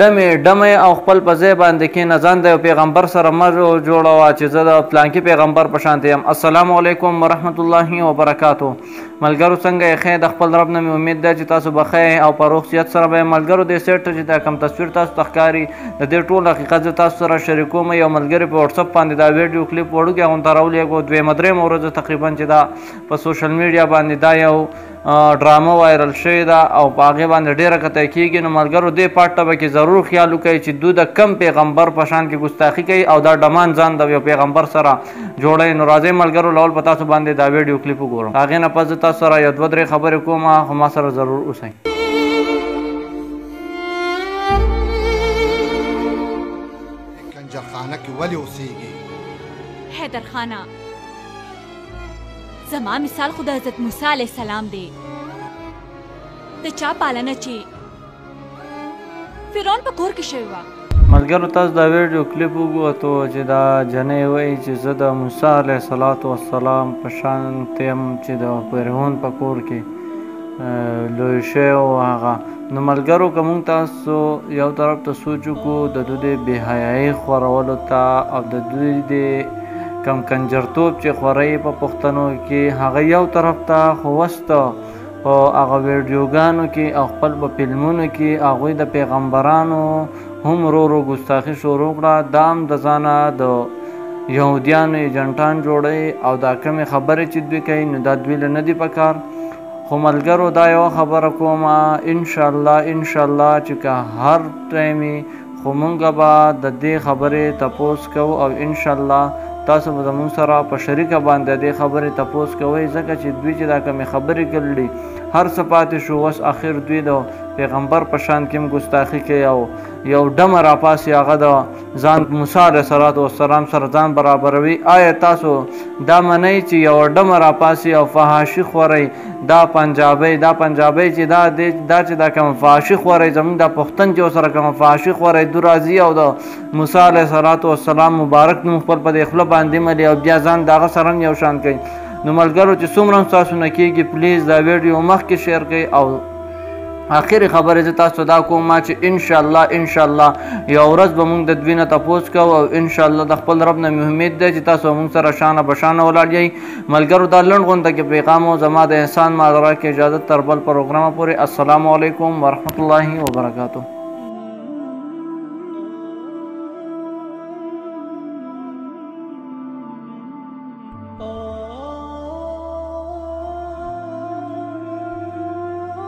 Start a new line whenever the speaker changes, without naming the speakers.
ډمې ډمې او خپل په ځای باندې کېنه ځان د یو پیغمبر سره مه جوړوه چې زه د پلانکي پیغمبر په شانته یم السلام علیکم ورحمت الله وبرکاتو ملګرو څنګه یې ښه د خپل رب نه مې امید ده چې تاسو به ښه او په روغ صحت سره به ملګرو دې سیټ چې دا کم تصویر تاسو ته ښکاري د دې ټول حقیقت زه تاسو سره شریکوم یو ملګری په واتساپ باندې دا ویډیو کلیپ وړوکی غونته راولېږو دویمه درېیمه ورځ تقریبا چې دا په سوشل میډیا باندې دا یو ډرامه وایرل شوې ده او په هغې باندې ډېره قطعه کېږي نو ملګرو دې پارټ ته به کې ضرور خیال وکړئ چې دو د کم پیغمبر په شان کې ګستاخي کوي او دا ډمان ځان د یو پیغمبر سره جوړوي نو راځئ ملګرو لول په تاسو باندې دا ویډیو کلیپ وګورو د هغې نه پس زه تاسو سره یو دوه درې خبرې کوم خو ما سره ضرور اوسئ
کنجرخانه کې ولې اوسېږي
حیدرخانه زما مثال خو د حضرت موسی علیه السلام دی د چا پالنه چې فرعون په کور کې شوی وه
ملګرو تاسو دا ویډیو کلیپ وګورئ چې دا جنې وایي چې زه د موسی علیه صلات والسلام په شان تیم چې د فرعون په کور کې لوی شوی و هغه نو ملګرو که مونږ تاسو یو طرف ته سوچ وکړو د دوی د بې حیایۍ خورولو ته او د دوی د کم کنجرتوب چې خورئ په پښتنو کې هغه یو طرف ته خو وسته په هغه ویډیوګانو کې او خپل په فلمونو کې هغوی د پیغمبرانو هم ورو ورو ګستاخي شروع کړه دا هم د ځانه د یهودیانو ایجنټان جوړوي او دا کمې خبرې چې دوی کوي نو دا دوی له نه دي پکار خو ملګرو دا یوه خبره کوم ان شاءالله ان شاءالله چې که هر ټایم وي خو مونږ به د دې خبرې تپوس کوو او ان شاءالله تاسو به زمونږ سره په شریکه باندې دې خبرې تپوس کوئ ځکه چې دوی چې دا کومې خبرې کړلې هر څه پاتې شو اوس اخر دوی د پیغمبر په شان کې هم ګستاخي کوي او یو ډمه راپاسي هغه د ځان په موسی علیه الصلوة والسلام سره ځان برابروي، آیا تاسو دا منئ چې یوه ډمه راپاڅي او فحاشي خورئ، دا پنجابۍ، دا پنجابۍ چې دا دی، دا چې دا کومه فحاشي خورئ، زموږ دا پښتن چې ورسره کومه فحاشي خورئ، دو راځي او د موسی علیه الصلوة والسلام مبارک نوم خپل په دې خوله باندې ملي او بیا ځان د هغه سره هم یو شان کوي، نو ملګرو چې څومره هم ستاسو نه کېږي، پلیز دا ویډیو مخکې شیر کړئ او. اخري خبره زه تاسو دا کوم چې ان شاء الله ان شاء الله یو ورځ به موږ د دوی نه تاسو کو او ان شاء الله د خپل رب نه امید ده چې تاسو موږ سره شانه بشانه ولاړ یی ملګرو دا لند غونډه کې پیغام او زما د احسان ماجرا کې اجازه تر بل پروګرام پورې السلام علیکم ورحمت الله وبرکاته